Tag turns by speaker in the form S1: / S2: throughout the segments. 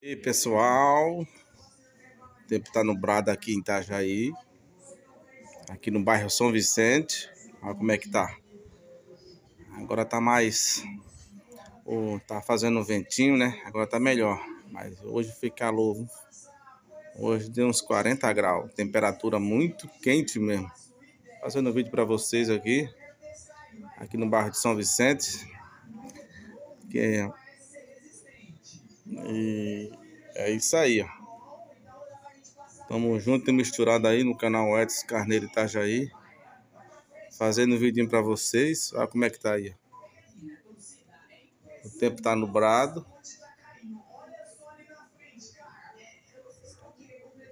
S1: E aí, pessoal, o tempo tá nublado aqui em Itajaí, aqui no bairro São Vicente, olha como é que tá. Agora tá mais, oh, tá fazendo ventinho, né? Agora tá melhor, mas hoje foi calor, hoje deu uns 40 graus, temperatura muito quente mesmo. Fazendo vídeo para vocês aqui, aqui no bairro de São Vicente, que é e é isso aí, ó. Tamo junto e misturado aí no canal Edson Carneiro Itajaí. Fazendo um vidinho pra vocês. Olha como é que tá aí, ó. O tempo tá nublado.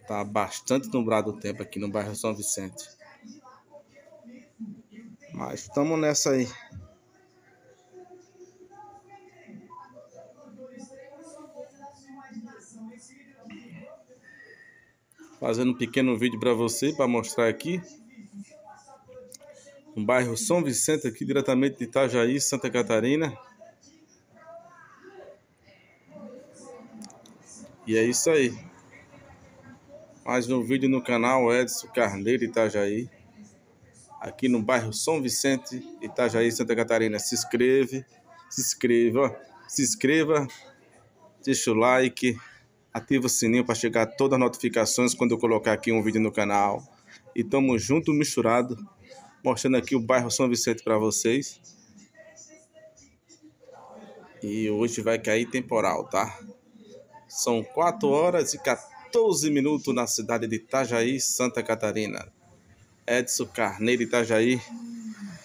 S1: Tá bastante nublado o tempo aqui no bairro São Vicente. Mas estamos nessa aí. Fazendo um pequeno vídeo para você, para mostrar aqui. No bairro São Vicente, aqui diretamente de Itajaí, Santa Catarina. E é isso aí. Mais um vídeo no canal Edson Carneiro Itajaí. Aqui no bairro São Vicente, Itajaí, Santa Catarina. Se inscreve, se inscreva, se inscreva, deixa o like ativa o sininho para chegar todas as notificações quando eu colocar aqui um vídeo no canal. E tamo junto, misturado, mostrando aqui o bairro São Vicente para vocês. E hoje vai cair temporal, tá? São 4 horas e 14 minutos na cidade de Itajaí, Santa Catarina. Edson Carneiro Itajaí,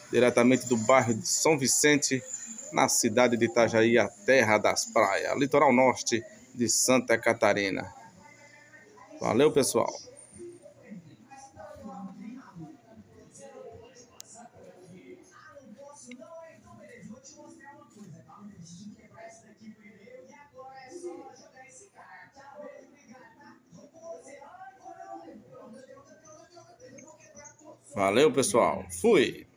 S1: diretamente do bairro de São Vicente, na cidade de Itajaí, a terra das praias, litoral norte de Santa Catarina. Valeu, pessoal. Valeu, pessoal. Fui.